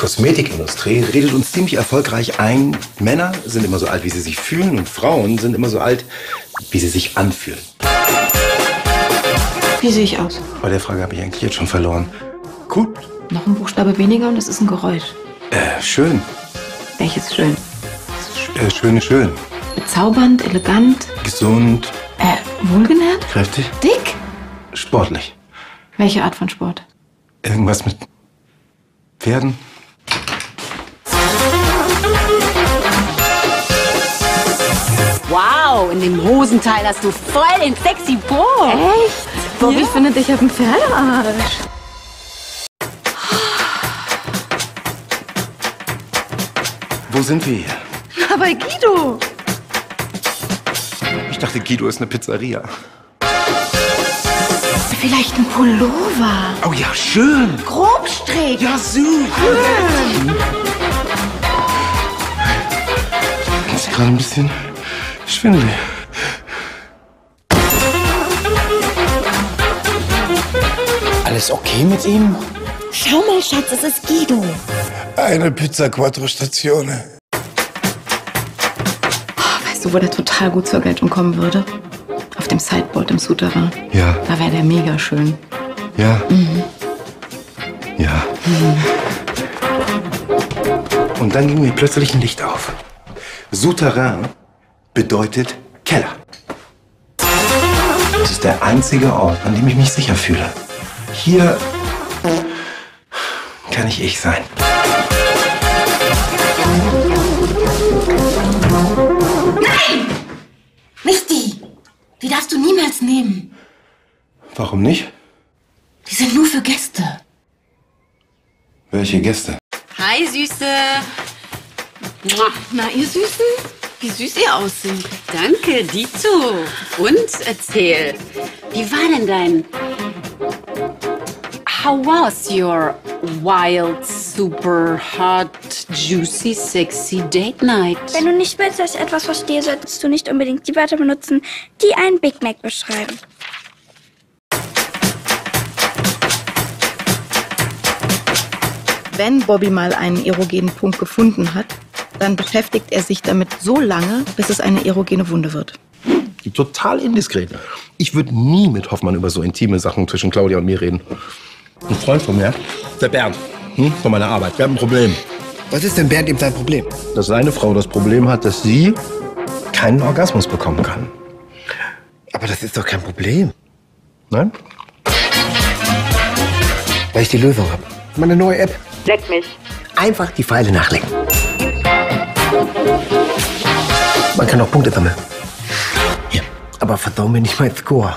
Kosmetikindustrie redet uns ziemlich erfolgreich ein, Männer sind immer so alt, wie sie sich fühlen und Frauen sind immer so alt, wie sie sich anfühlen. Wie sehe ich aus? Bei der Frage habe ich eigentlich jetzt schon verloren. Gut, Noch ein Buchstabe weniger und es ist ein Geräusch. äh, schön, Welches schön? Sch- äh, schön, schön, Bezaubernd, elegant, gesund, äh, wohlgenährt, kräftig, dick? sportlich. Welche Art von Sport? Irgendwas mit Pferden? Wow, in dem Hosenteil hast du voll den sexy Po. Echt? Bobby findet, ich habe einen Pferdearsch. Wo sind wir hier? Aber Guido! Ich dachte, Guido ist eine Pizzeria. Vielleicht ein Pullover. Oh ja, schön. Grobstrick. Ja, super. Ist gerade ein bisschen schwindelig. Alles okay mit ihm? Schau mal, Schatz, es ist Guido. Eine Pizza Quattro Stazione. Weißt du, wo der total gut zur Geltung kommen würde? Auf dem Sideboard im Souterrain. Ja, Da wäre der mega schön. ja. Ja. Und dann ging mir plötzlich ein Licht auf. Souterrain bedeutet Keller. Das ist der einzige Ort, an dem ich mich sicher fühle. Hier kann ich ich sein. Nicht die. Die darfst du niemals nehmen. Warum nicht? Die sind nur für Gäste. Welche Gäste? Hi, Süße. Na, ihr Süßen? Wie süß ihr aussieht. Danke, Dito. Und erzähl, wie war denn dein... How was your wild, super hot, juicy, sexy date night? Wenn du nicht willst, dass ich etwas verstehe, solltest du nicht unbedingt die Wörter benutzen, die einen Big Mac beschreiben. Wenn Bobby mal einen erogenen Punkt gefunden hat, dann beschäftigt er sich damit so lange, bis es eine erogene Wunde wird. Total indiskret. Ich würde nie mit Hoffmann über so intime Sachen zwischen Claudia und mir reden. Ein Freund von mir, der Bernd, hm, von meiner Arbeit, der hat ein Problem. Was ist denn Bernd ihm sein Problem? Dass seine Frau das Problem hat, dass sie keinen Orgasmus bekommen kann. Aber das ist doch kein Problem, Nein? weil ich die Lösung habe. Meine neue App. Leck mich. Einfach die Pfeile nachlegen. Man kann auch Punkte sammeln. Ja. Aber verdau mir nicht mein Score.